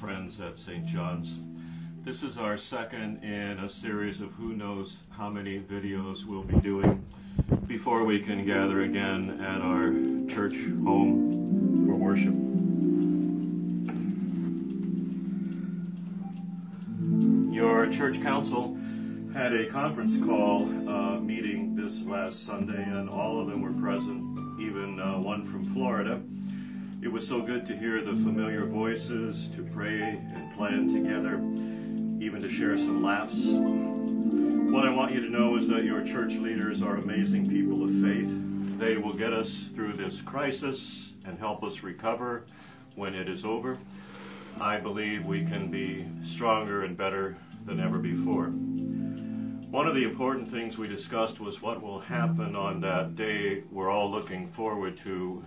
friends at St. John's. This is our second in a series of who knows how many videos we'll be doing before we can gather again at our church home for worship. Your church council had a conference call uh, meeting this last Sunday, and all of them were present, even uh, one from Florida. It was so good to hear the familiar voices, to pray and plan together, even to share some laughs. What I want you to know is that your church leaders are amazing people of faith. They will get us through this crisis and help us recover when it is over. I believe we can be stronger and better than ever before. One of the important things we discussed was what will happen on that day we're all looking forward to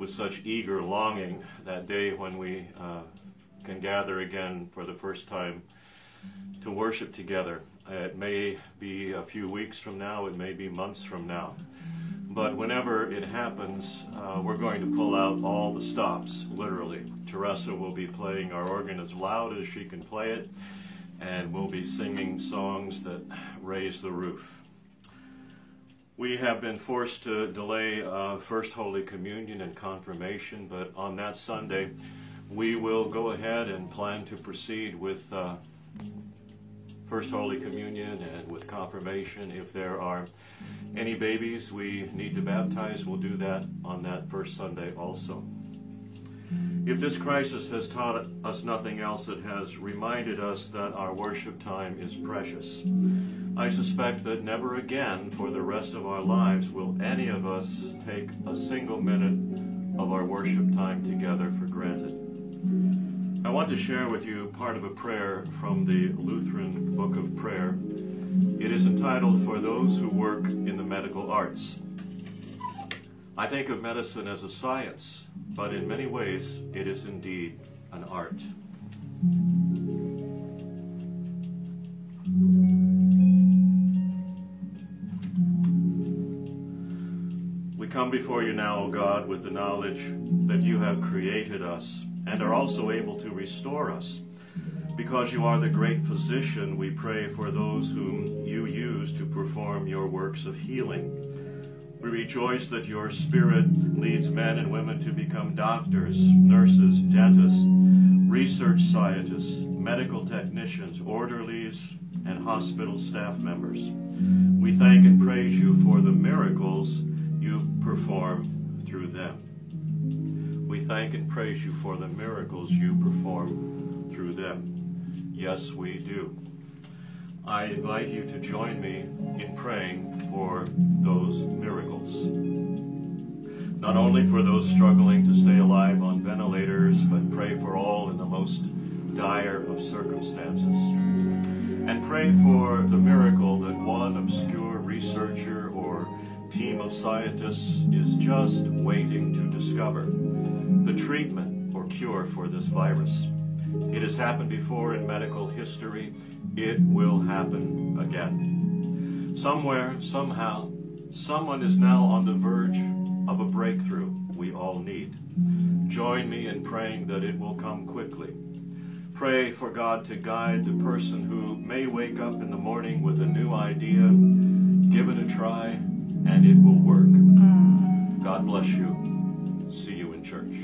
with such eager longing that day when we uh, can gather again for the first time to worship together. It may be a few weeks from now, it may be months from now. But whenever it happens, uh, we're going to pull out all the stops, literally. Teresa will be playing our organ as loud as she can play it, and we'll be singing songs that raise the roof. We have been forced to delay uh, First Holy Communion and Confirmation, but on that Sunday, we will go ahead and plan to proceed with uh, First Holy Communion and with Confirmation. If there are any babies we need to baptize, we'll do that on that first Sunday also. If this crisis has taught us nothing else, it has reminded us that our worship time is precious. I suspect that never again for the rest of our lives will any of us take a single minute of our worship time together for granted. I want to share with you part of a prayer from the Lutheran Book of Prayer. It is entitled For Those Who Work in the Medical Arts. I think of medicine as a science, but in many ways it is indeed an art. We come before you now, O God, with the knowledge that you have created us and are also able to restore us. Because you are the great physician, we pray for those whom you use to perform your works of healing. We rejoice that your Spirit leads men and women to become doctors, nurses, dentists, research scientists, medical technicians, orderlies, and hospital staff members. We thank and praise you for the miracles you perform through them. We thank and praise you for the miracles you perform through them. Yes, we do. I invite you to join me in praying for those miracles. Not only for those struggling to stay alive on ventilators, but pray for all in the most dire of circumstances. And pray for the miracle that one obscure researcher or team of scientists is just waiting to discover the treatment or cure for this virus. Has happened before in medical history. It will happen again. Somewhere, somehow, someone is now on the verge of a breakthrough we all need. Join me in praying that it will come quickly. Pray for God to guide the person who may wake up in the morning with a new idea, give it a try, and it will work. Mm. God bless you. See you in church.